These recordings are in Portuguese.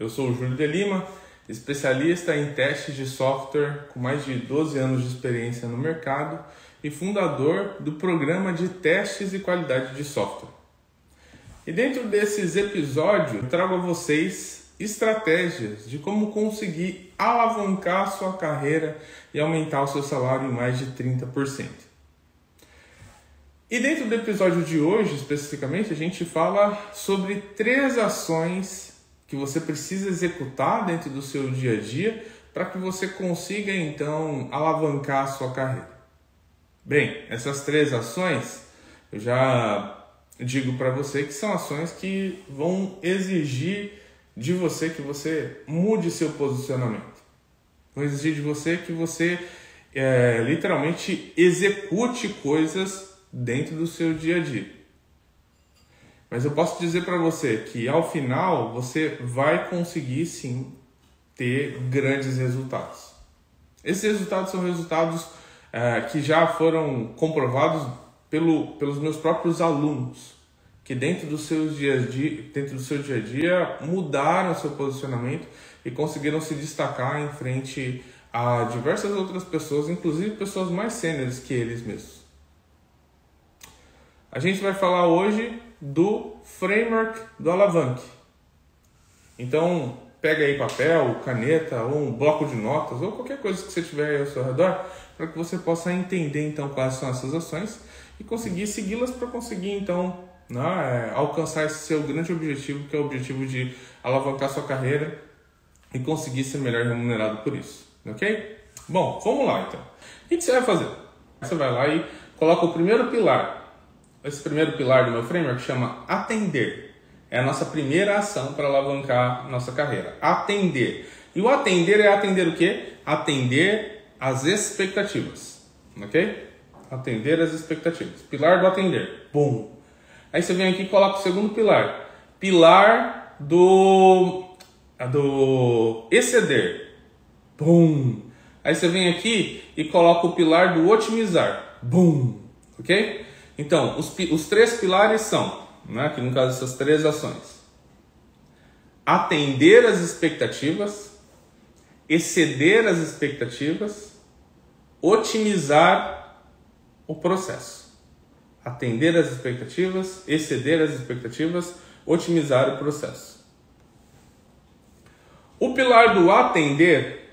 Eu sou o Júlio de Lima, especialista em testes de software com mais de 12 anos de experiência no mercado e fundador do programa de testes e qualidade de software. E dentro desses episódios, trago a vocês estratégias de como conseguir alavancar a sua carreira e aumentar o seu salário em mais de 30%. E dentro do episódio de hoje, especificamente, a gente fala sobre três ações que você precisa executar dentro do seu dia a dia para que você consiga então alavancar a sua carreira. Bem, essas três ações eu já digo para você que são ações que vão exigir de você que você mude seu posicionamento. Vão exigir de você que você é, literalmente execute coisas dentro do seu dia a dia. Mas eu posso dizer para você que ao final você vai conseguir sim ter grandes resultados. Esses resultados são resultados é, que já foram comprovados pelo, pelos meus próprios alunos, que dentro do, seus dia a dia, dentro do seu dia a dia mudaram seu posicionamento e conseguiram se destacar em frente a diversas outras pessoas, inclusive pessoas mais sêniores que eles mesmos. A gente vai falar hoje do framework do alavanque. Então, pega aí papel, caneta ou um bloco de notas ou qualquer coisa que você tiver ao seu redor para que você possa entender então quais são essas ações e conseguir segui-las para conseguir então né, é, alcançar esse seu grande objetivo, que é o objetivo de alavancar sua carreira e conseguir ser melhor remunerado por isso, ok? Bom, vamos lá então. O que você vai fazer? Você vai lá e coloca o primeiro pilar esse primeiro pilar do meu framework chama atender. É a nossa primeira ação para alavancar nossa carreira. Atender. E o atender é atender o quê? Atender as expectativas. Ok? Atender as expectativas. Pilar do atender. Bom. Aí você vem aqui e coloca o segundo pilar. Pilar do, do exceder. Bum. Aí você vem aqui e coloca o pilar do otimizar. Bum. Ok? Então, os, os três pilares são, né, que no caso essas três ações, atender as expectativas, exceder as expectativas, otimizar o processo. Atender as expectativas, exceder as expectativas, otimizar o processo. O pilar do atender,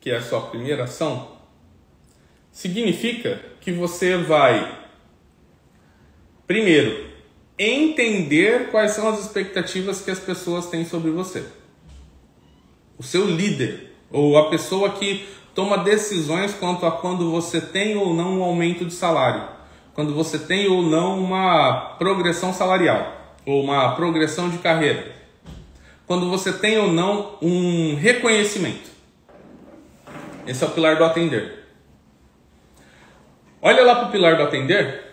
que é a sua primeira ação, significa que você vai Primeiro, entender quais são as expectativas que as pessoas têm sobre você. O seu líder, ou a pessoa que toma decisões quanto a quando você tem ou não um aumento de salário, quando você tem ou não uma progressão salarial, ou uma progressão de carreira, quando você tem ou não um reconhecimento. Esse é o pilar do atender. Olha lá para o pilar do atender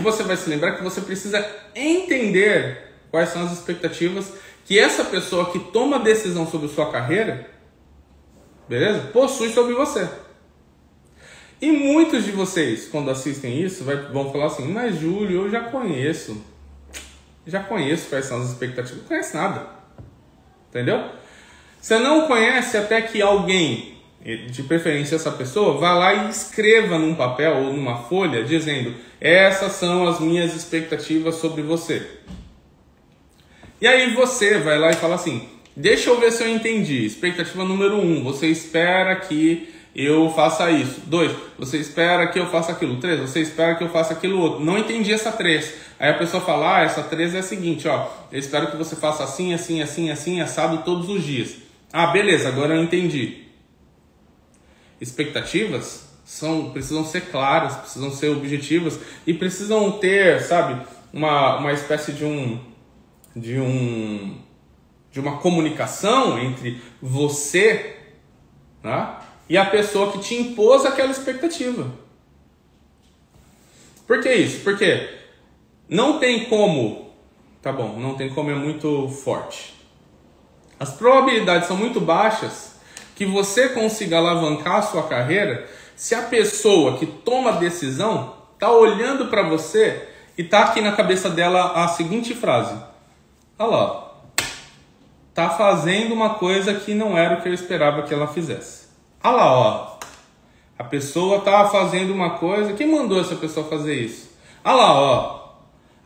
você vai se lembrar que você precisa entender quais são as expectativas que essa pessoa que toma decisão sobre sua carreira, beleza? Possui sobre você. E muitos de vocês, quando assistem isso, vão falar assim: Mas Júlio, eu já conheço. Já conheço quais são as expectativas. Não conhece nada. Entendeu? Você não conhece até que alguém de preferência essa pessoa, vá lá e escreva num papel ou numa folha dizendo: essas são as minhas expectativas sobre você. E aí você vai lá e fala assim: deixa eu ver se eu entendi. Expectativa número um, você espera que eu faça isso. Dois, você espera que eu faça aquilo. Três, você espera que eu faça aquilo outro. Não entendi essa três. Aí a pessoa fala: ah, essa três é a seguinte, ó. Eu espero que você faça assim, assim, assim, assim, assado todos os dias. Ah, beleza, agora eu entendi expectativas são precisam ser claras, precisam ser objetivas e precisam ter, sabe, uma, uma espécie de um de um de uma comunicação entre você né, e a pessoa que te impôs aquela expectativa. Por que isso? Porque não tem como, tá bom, não tem como é muito forte. As probabilidades são muito baixas que você consiga alavancar a sua carreira se a pessoa que toma a decisão está olhando para você e está aqui na cabeça dela a seguinte frase: Olha lá, tá fazendo uma coisa que não era o que eu esperava que ela fizesse. Olha lá, ó. A pessoa tá fazendo uma coisa. Quem mandou essa pessoa fazer isso? Olha lá, ó.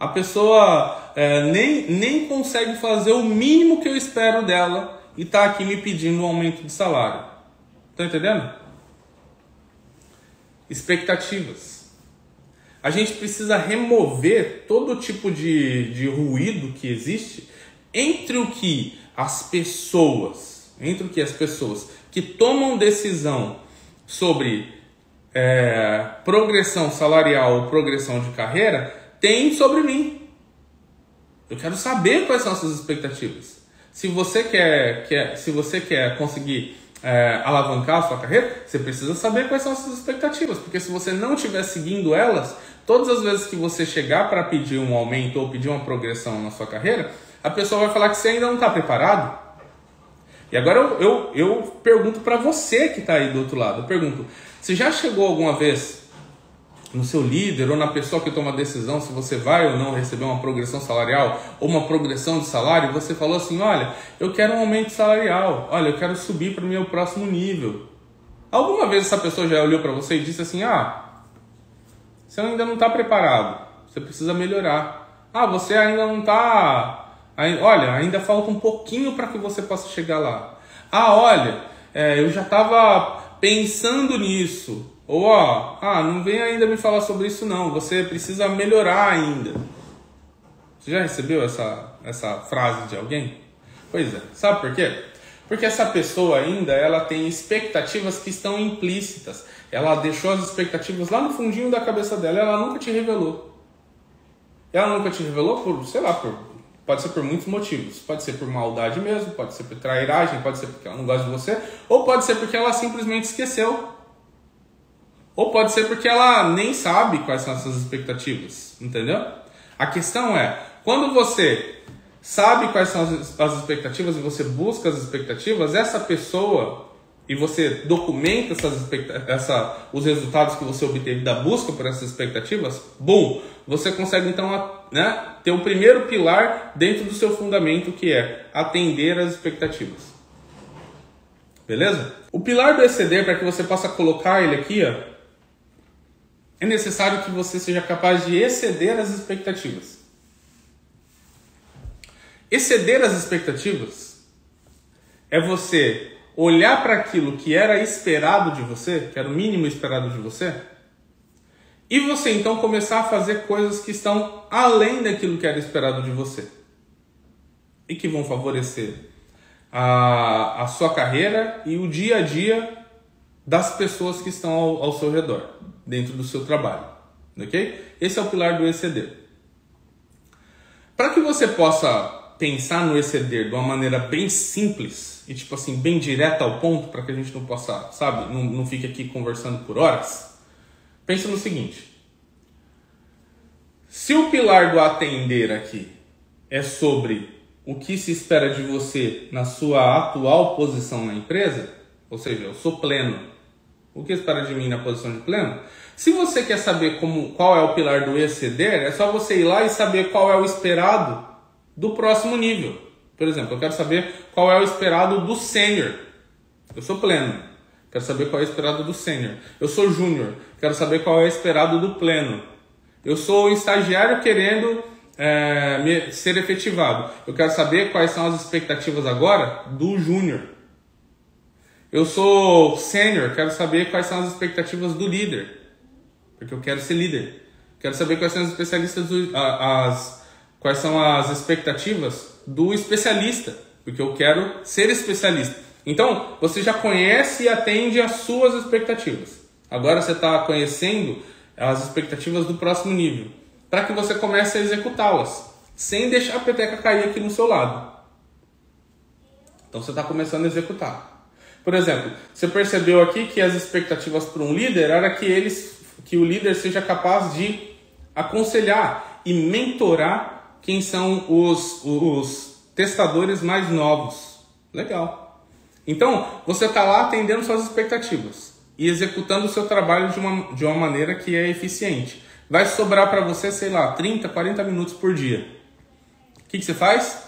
A pessoa é, nem, nem consegue fazer o mínimo que eu espero dela e tá aqui me pedindo um aumento de salário. Tá entendendo? Expectativas. A gente precisa remover todo tipo de, de ruído que existe entre o que as pessoas, entre o que as pessoas que tomam decisão sobre é, progressão salarial ou progressão de carreira têm sobre mim. Eu quero saber quais são as suas expectativas. Se você quer, quer, se você quer conseguir é, alavancar a sua carreira, você precisa saber quais são as suas expectativas, porque se você não estiver seguindo elas, todas as vezes que você chegar para pedir um aumento ou pedir uma progressão na sua carreira, a pessoa vai falar que você ainda não está preparado. E agora eu, eu, eu pergunto para você que está aí do outro lado, eu pergunto, você já chegou alguma vez no seu líder ou na pessoa que toma a decisão se você vai ou não receber uma progressão salarial ou uma progressão de salário, você falou assim: olha, eu quero um aumento salarial, olha, eu quero subir para o meu próximo nível. Alguma vez essa pessoa já olhou para você e disse assim: ah, você ainda não está preparado, você precisa melhorar. Ah, você ainda não está. Olha, ainda falta um pouquinho para que você possa chegar lá. Ah, olha, é, eu já estava pensando nisso. Ou ó, ah, não vem ainda me falar sobre isso não, você precisa melhorar ainda. Você já recebeu essa, essa frase de alguém? Pois é, sabe por quê? Porque essa pessoa ainda ela tem expectativas que estão implícitas. Ela deixou as expectativas lá no fundinho da cabeça dela, ela nunca te revelou. Ela nunca te revelou por, sei lá, por Pode ser por muitos motivos. Pode ser por maldade mesmo, pode ser por trairagem, pode ser porque ela não gosta de você, ou pode ser porque ela simplesmente esqueceu. Ou pode ser porque ela nem sabe quais são essas expectativas, entendeu? A questão é, quando você sabe quais são as expectativas e você busca as expectativas, essa pessoa e você documenta essas essa, os resultados que você obteve da busca por essas expectativas, bom, você consegue então né, ter o primeiro pilar dentro do seu fundamento que é atender às expectativas. Beleza? O pilar do ECD, para que você possa colocar ele aqui, ó, é necessário que você seja capaz de exceder as expectativas. Exceder as expectativas é você olhar para aquilo que era esperado de você, que era o mínimo esperado de você, e você então começar a fazer coisas que estão além daquilo que era esperado de você e que vão favorecer a, a sua carreira e o dia a dia das pessoas que estão ao, ao seu redor, dentro do seu trabalho. Ok? Esse é o pilar do exceder. Para que você possa pensar no exceder de uma maneira bem simples e tipo assim, bem direta ao ponto, para que a gente não possa, sabe, não, não fique aqui conversando por horas, pensa no seguinte. Se o pilar do atender aqui é sobre o que se espera de você na sua atual posição na empresa, ou seja, eu sou pleno, o que espera de mim na posição de pleno? Se você quer saber como, qual é o pilar do exceder, é só você ir lá e saber qual é o esperado do próximo nível. Por exemplo, eu quero saber qual é o esperado do sênior. Eu sou pleno. Quero saber qual é o esperado do sênior. Eu sou júnior. Quero saber qual é o esperado do pleno. Eu sou estagiário querendo é, ser efetivado. Eu quero saber quais são as expectativas agora do júnior. Eu sou sênior, quero saber quais são as expectativas do líder, porque eu quero ser líder. Quero saber quais são as especialistas, do, as, quais são as expectativas do especialista, porque eu quero ser especialista. Então, você já conhece e atende às suas expectativas. Agora você está conhecendo as expectativas do próximo nível, para que você comece a executá-las, sem deixar a peteca cair aqui no seu lado. Então você está começando a executar. Por exemplo, você percebeu aqui que as expectativas para um líder era que eles, que o líder seja capaz de aconselhar e mentorar quem são os, os testadores mais novos. Legal. Então, você está lá atendendo suas expectativas e executando o seu trabalho de uma, de uma maneira que é eficiente. Vai sobrar para você, sei lá, 30, 40 minutos por dia. O que, que você faz?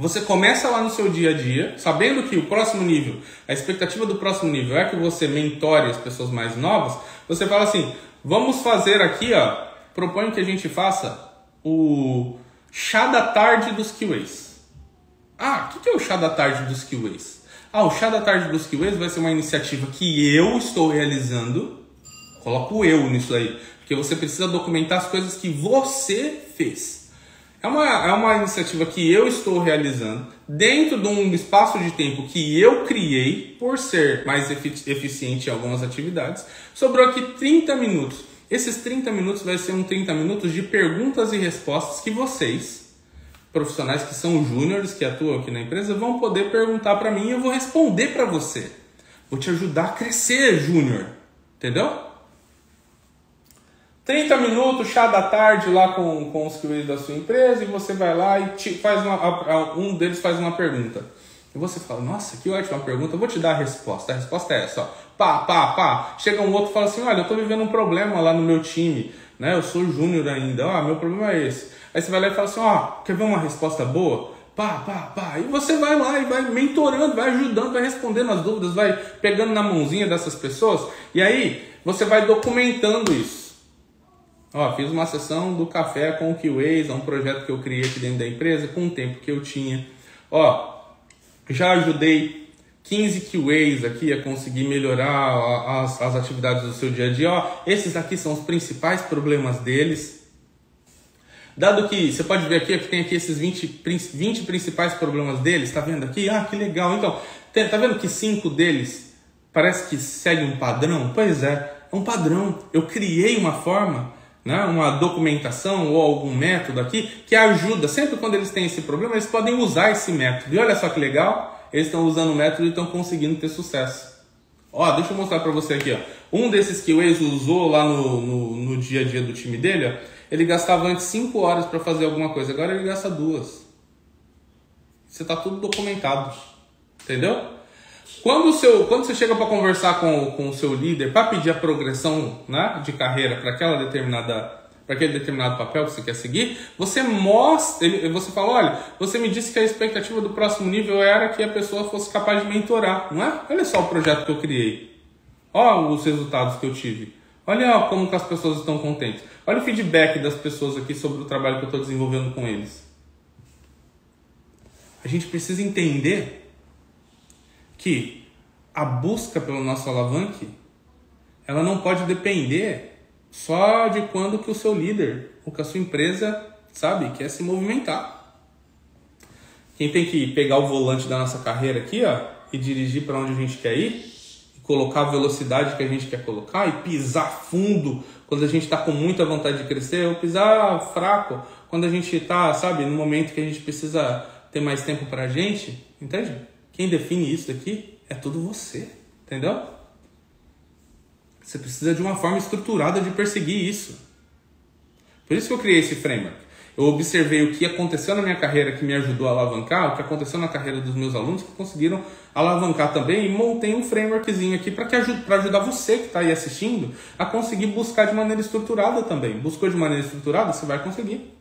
Você começa lá no seu dia a dia, sabendo que o próximo nível, a expectativa do próximo nível é que você mentore as pessoas mais novas. Você fala assim: vamos fazer aqui, ó. Proponho que a gente faça o chá da tarde dos QAs. Ah, o que é o chá da tarde dos QAs? Ah, o chá da tarde dos QAs vai ser uma iniciativa que eu estou realizando. Coloco eu nisso aí, porque você precisa documentar as coisas que você fez. É uma, é uma iniciativa que eu estou realizando dentro de um espaço de tempo que eu criei por ser mais eficiente em algumas atividades. Sobrou aqui 30 minutos. Esses 30 minutos vai ser um 30 minutos de perguntas e respostas que vocês profissionais que são júniores, que atuam aqui na empresa, vão poder perguntar para mim e eu vou responder para você. Vou te ajudar a crescer, júnior. Entendeu? 30 minutos, chá da tarde lá com, com os clientes da sua empresa e você vai lá e te, faz uma, um deles faz uma pergunta. E você fala, nossa, que ótima pergunta, eu vou te dar a resposta. A resposta é essa, ó. Pá, pá, pá. Chega um outro e fala assim, olha, eu estou vivendo um problema lá no meu time, né? Eu sou júnior ainda, ah, meu problema é esse. Aí você vai lá e fala assim, ó, quer ver uma resposta boa? Pá, pá, pá. E você vai lá e vai mentorando, vai ajudando, vai respondendo as dúvidas, vai pegando na mãozinha dessas pessoas. E aí você vai documentando isso. Ó, fiz uma sessão do café com o QAs, é um projeto que eu criei aqui dentro da empresa, com o tempo que eu tinha. Ó, já ajudei 15 QAs aqui a conseguir melhorar as, as atividades do seu dia a dia. Ó, esses aqui são os principais problemas deles. Dado que você pode ver aqui que tem aqui esses 20, 20 principais problemas deles, está vendo aqui? Ah, que legal. Então, tá vendo que cinco deles parece que seguem um padrão? Pois é, é um padrão. Eu criei uma forma, né, uma documentação ou algum método aqui que ajuda. Sempre quando eles têm esse problema, eles podem usar esse método. E olha só que legal, eles estão usando o método e estão conseguindo ter sucesso. Ó, deixa eu mostrar para você aqui. Ó. Um desses que o ex usou lá no, no, no dia a dia do time dele, ó, ele gastava antes 5 horas para fazer alguma coisa, agora ele gasta duas. Você está tudo documentado. Entendeu? Quando, o seu, quando você chega para conversar com, com o seu líder para pedir a progressão né, de carreira para aquela determinada para aquele determinado papel que você quer seguir, você mostra, ele, você fala, olha, você me disse que a expectativa do próximo nível era que a pessoa fosse capaz de mentorar, não é? Olha só o projeto que eu criei. Olha os resultados que eu tive. Olha como que as pessoas estão contentes. Olha o feedback das pessoas aqui sobre o trabalho que eu estou desenvolvendo com eles. A gente precisa entender que a busca pelo nosso alavanque, ela não pode depender só de quando que o seu líder ou que a sua empresa, sabe, quer se movimentar. Quem tem que pegar o volante da nossa carreira aqui, ó, e dirigir para onde a gente quer ir, colocar a velocidade que a gente quer colocar e pisar fundo quando a gente está com muita vontade de crescer, ou pisar fraco quando a gente está, sabe, no momento que a gente precisa ter mais tempo para a gente, entende? Quem define isso aqui é tudo você, entendeu? Você precisa de uma forma estruturada de perseguir isso. Por isso que eu criei esse framework. Eu observei o que aconteceu na minha carreira que me ajudou a alavancar, o que aconteceu na carreira dos meus alunos que conseguiram alavancar também e montei um frameworkzinho aqui para aj ajudar você que está aí assistindo a conseguir buscar de maneira estruturada também. Buscou de maneira estruturada, você vai conseguir.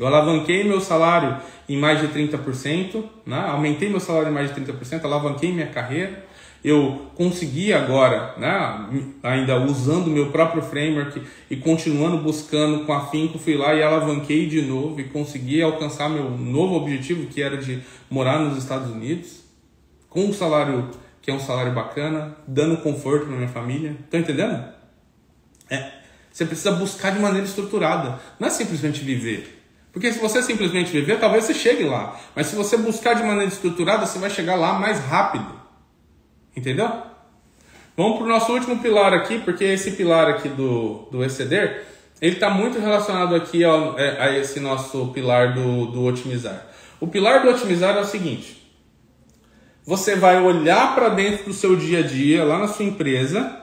Eu alavanquei meu salário em mais de 30%, né? aumentei meu salário em mais de 30%, alavanquei minha carreira eu consegui agora, né, ainda usando meu próprio framework e continuando buscando com afinco, fui lá e alavanquei de novo e consegui alcançar meu novo objetivo, que era de morar nos Estados Unidos, com um salário que é um salário bacana, dando conforto para minha família. Estão entendendo? É, você precisa buscar de maneira estruturada, não é simplesmente viver. Porque se você simplesmente viver, talvez você chegue lá. Mas se você buscar de maneira estruturada, você vai chegar lá mais rápido. Entendeu? Vamos para o nosso último pilar aqui, porque esse pilar aqui do, do exceder, ele está muito relacionado aqui ao, é, a esse nosso pilar do, do otimizar. O pilar do otimizar é o seguinte: você vai olhar para dentro do seu dia a dia, lá na sua empresa,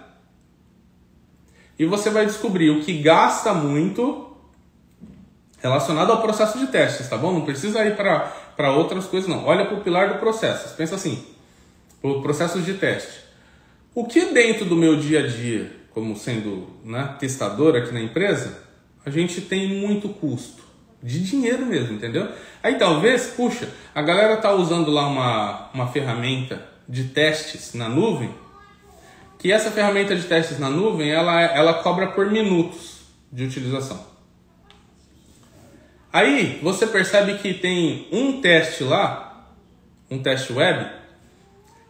e você vai descobrir o que gasta muito relacionado ao processo de testes, tá bom? Não precisa ir para outras coisas, não. Olha para o pilar do processo. Pensa assim: processos de teste. O que dentro do meu dia a dia, como sendo né, testador aqui na empresa, a gente tem muito custo de dinheiro mesmo, entendeu? Aí talvez, puxa, a galera tá usando lá uma, uma ferramenta de testes na nuvem, que essa ferramenta de testes na nuvem, ela, ela cobra por minutos de utilização. Aí você percebe que tem um teste lá, um teste web,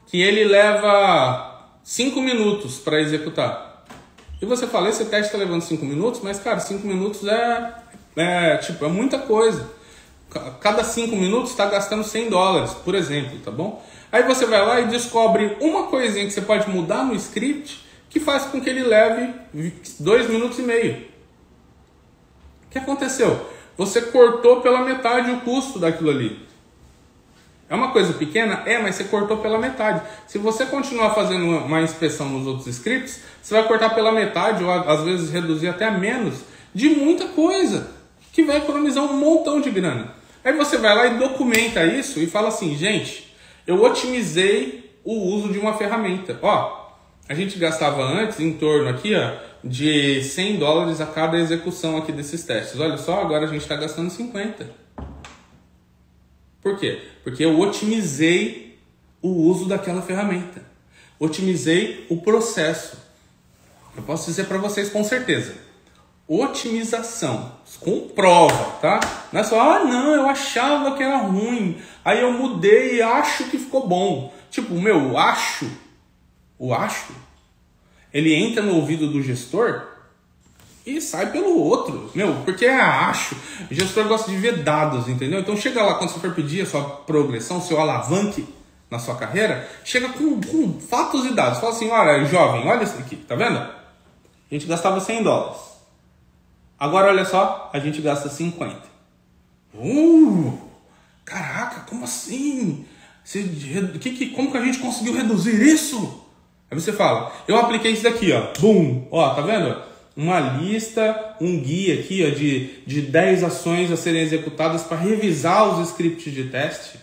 que ele leva 5 minutos para executar. E você fala, esse teste está levando 5 minutos, mas cara, 5 minutos é, é, tipo, é muita coisa. Cada 5 minutos está gastando 100 dólares, por exemplo, tá bom? Aí você vai lá e descobre uma coisinha que você pode mudar no script que faz com que ele leve 2 minutos e meio. O que aconteceu? Você cortou pela metade o custo daquilo ali. É uma coisa pequena? É, mas você cortou pela metade. Se você continuar fazendo uma inspeção nos outros scripts, você vai cortar pela metade ou às vezes reduzir até menos de muita coisa, que vai economizar um montão de grana. Aí você vai lá e documenta isso e fala assim, gente, eu otimizei o uso de uma ferramenta. Ó, a gente gastava antes em torno aqui, ó, de 100 dólares a cada execução aqui desses testes. Olha só, agora a gente está gastando 50. Por quê? Porque eu otimizei o uso daquela ferramenta. Otimizei o processo. Eu posso dizer para vocês com certeza. Otimização. Com prova, tá? Não é só, ah, não, eu achava que era ruim. Aí eu mudei e acho que ficou bom. Tipo, meu acho, o acho, ele entra no ouvido do gestor e sai pelo outro, meu, porque é acho. O gestor gosta de ver dados, entendeu? Então chega lá quando você for pedir a sua progressão, seu alavanque na sua carreira, chega com, com fatos e dados. Fala assim, olha, jovem, olha isso aqui, tá vendo? A gente gastava 100 dólares. Agora olha só, a gente gasta 50. Uh! Caraca, como assim? Você, que, que, como que a gente conseguiu reduzir isso? Aí você fala, eu apliquei isso daqui, ó. Bum! Ó, tá vendo? uma lista, um guia aqui ó, de, de 10 ações a serem executadas para revisar os scripts de teste,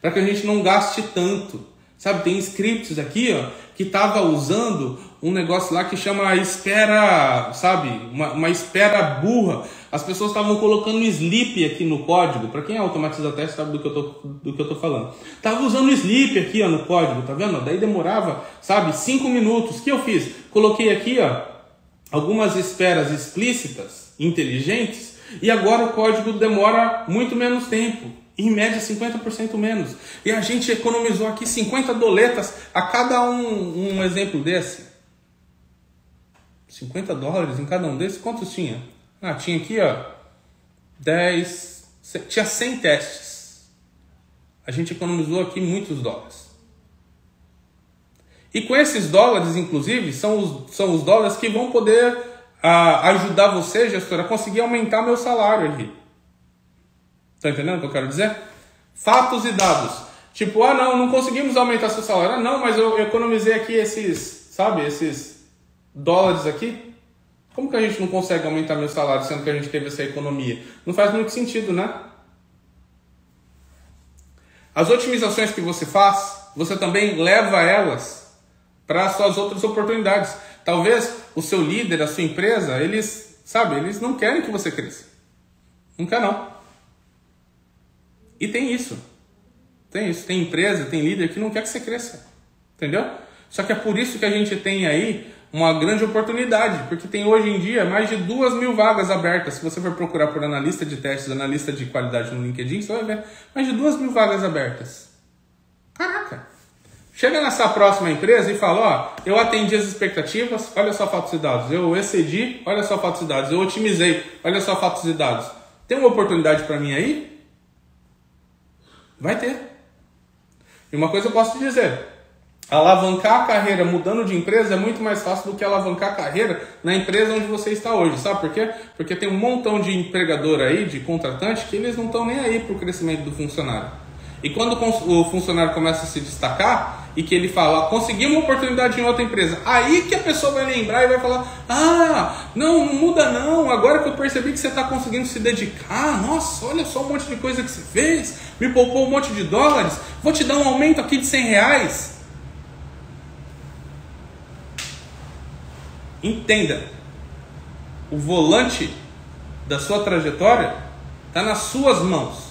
para que a gente não gaste tanto. Sabe, tem scripts aqui ó, que estava usando um negócio lá que chama espera, sabe, uma, uma espera burra. As pessoas estavam colocando sleep aqui no código. Para quem automatiza teste sabe do que eu tô, do que eu tô falando. Tava usando sleep aqui ó, no código, tá vendo? Daí demorava, sabe, 5 minutos. O que eu fiz? Coloquei aqui, ó, algumas esperas explícitas, inteligentes, e agora o código demora muito menos tempo, em média 50% menos. E a gente economizou aqui 50 doletas a cada um, um exemplo desse. 50 dólares em cada um desses? Quantos tinha? Ah, tinha aqui, ó, 10, tinha 100 testes. A gente economizou aqui muitos dólares. E com esses dólares, inclusive, são os, são os dólares que vão poder ah, ajudar você, gestor, a conseguir aumentar meu salário aqui. Tá entendendo o que eu quero dizer? Fatos e dados. Tipo, ah não, não conseguimos aumentar seu salário. Ah, não, mas eu economizei aqui esses, sabe, esses dólares aqui. Como que a gente não consegue aumentar meu salário sendo que a gente teve essa economia? Não faz muito sentido, né? As otimizações que você faz, você também leva elas para suas outras oportunidades. Talvez o seu líder, a sua empresa, eles, sabe, eles não querem que você cresça. Quer não. E tem isso. Tem isso. Tem empresa, tem líder que não quer que você cresça. Entendeu? Só que é por isso que a gente tem aí uma grande oportunidade, porque tem hoje em dia mais de duas mil vagas abertas. Se você for procurar por analista de testes, analista de qualidade no LinkedIn, você vai ver mais de duas mil vagas abertas. Caraca! Chega nessa próxima empresa e fala, ó, eu atendi as expectativas, olha só fatos e dados. Eu excedi, olha só fatos e dados. Eu otimizei, olha só fatos e dados. Tem uma oportunidade para mim aí? Vai ter. E uma coisa eu posso te dizer, alavancar a carreira mudando de empresa é muito mais fácil do que alavancar a carreira na empresa onde você está hoje. Sabe por quê? Porque tem um montão de empregador aí, de contratante, que eles não estão nem aí para o crescimento do funcionário. E quando o funcionário começa a se destacar, e que ele fala, consegui uma oportunidade em outra empresa, aí que a pessoa vai lembrar e vai falar, ah, não, não muda não, agora que eu percebi que você está conseguindo se dedicar, nossa, olha só um monte de coisa que você fez, me poupou um monte de dólares, vou te dar um aumento aqui de 100 reais. Entenda, o volante da sua trajetória Está nas suas mãos.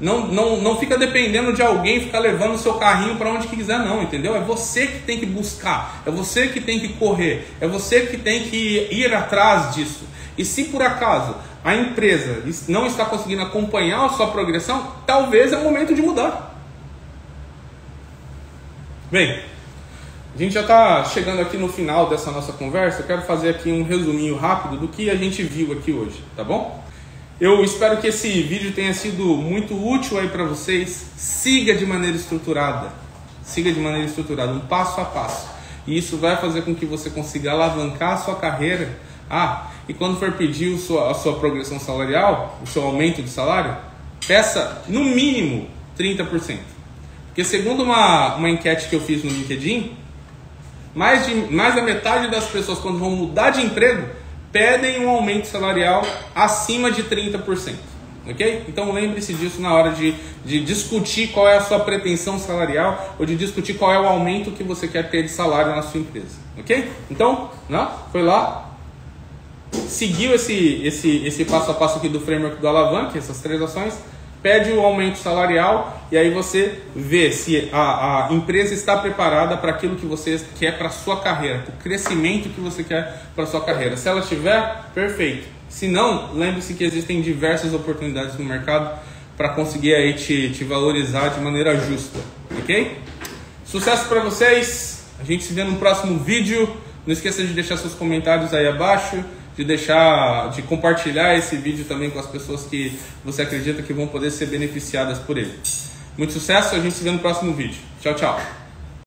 Não, não, não fica dependendo de alguém ficar levando o seu carrinho para onde quiser, não, entendeu? É você que tem que buscar, é você que tem que correr, é você que tem que ir atrás disso. E se por acaso a empresa não está conseguindo acompanhar a sua progressão, talvez é o momento de mudar. Bem, a gente já está chegando aqui no final dessa nossa conversa. Eu quero fazer aqui um resuminho rápido do que a gente viu aqui hoje, tá bom? Eu espero que esse vídeo tenha sido muito útil aí para vocês. Siga de maneira estruturada. Siga de maneira estruturada, um passo a passo. E isso vai fazer com que você consiga alavancar a sua carreira. Ah, e quando for pedir sua, a sua progressão salarial, o seu aumento de salário, peça no mínimo 30%. Porque segundo uma, uma enquete que eu fiz no LinkedIn, mais, de, mais da metade das pessoas quando vão mudar de emprego pedem um aumento salarial acima de 30%. Ok? Então lembre-se disso na hora de, de discutir qual é a sua pretensão salarial ou de discutir qual é o aumento que você quer ter de salário na sua empresa. Ok? Então, não? foi lá, seguiu esse, esse, esse passo a passo aqui do framework do alavanque, essas três ações, pede o aumento salarial e aí você vê se a, a empresa está preparada para aquilo que você quer para a sua carreira, para o crescimento que você quer para a sua carreira. Se ela tiver, perfeito. Se não, lembre-se que existem diversas oportunidades no mercado para conseguir aí te, te valorizar de maneira justa, ok? Sucesso para vocês! A gente se vê no próximo vídeo. Não esqueça de deixar seus comentários aí abaixo de deixar, de compartilhar esse vídeo também com as pessoas que você acredita que vão poder ser beneficiadas por ele. Muito sucesso, a gente se vê no próximo vídeo. Tchau, tchau.